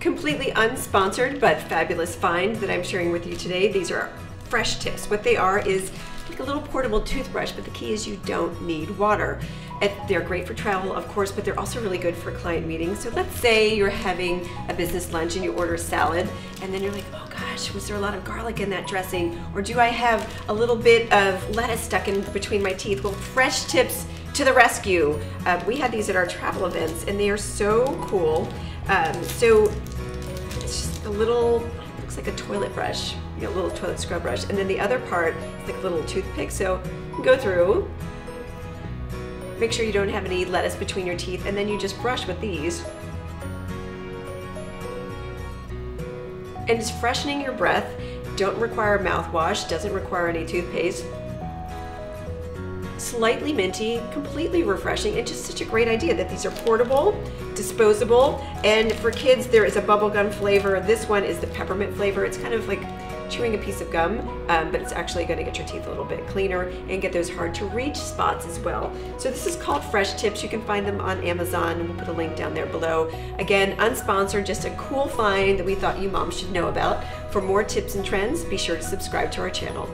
completely unsponsored but fabulous find that I'm sharing with you today. These are fresh tips. What they are is like a little portable toothbrush, but the key is you don't need water. They're great for travel, of course, but they're also really good for client meetings. So let's say you're having a business lunch and you order salad, and then you're like, oh gosh, was there a lot of garlic in that dressing? Or do I have a little bit of lettuce stuck in between my teeth? Well, fresh tips to the rescue. Uh, we had these at our travel events, and they are so cool. Um, so it's just a little, looks like a toilet brush, you know, little toilet scrub brush. And then the other part is like a little toothpick. So go through, make sure you don't have any lettuce between your teeth, and then you just brush with these. And it's freshening your breath, don't require mouthwash, doesn't require any toothpaste slightly minty, completely refreshing, and just such a great idea that these are portable, disposable, and for kids there is a bubblegum flavor. This one is the peppermint flavor. It's kind of like chewing a piece of gum, um, but it's actually gonna get your teeth a little bit cleaner and get those hard to reach spots as well. So this is called Fresh Tips. You can find them on Amazon. We'll put a link down there below. Again, unsponsored, just a cool find that we thought you moms should know about. For more tips and trends, be sure to subscribe to our channel.